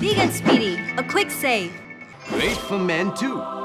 Vegan Speedy, a quick save. Great for men too.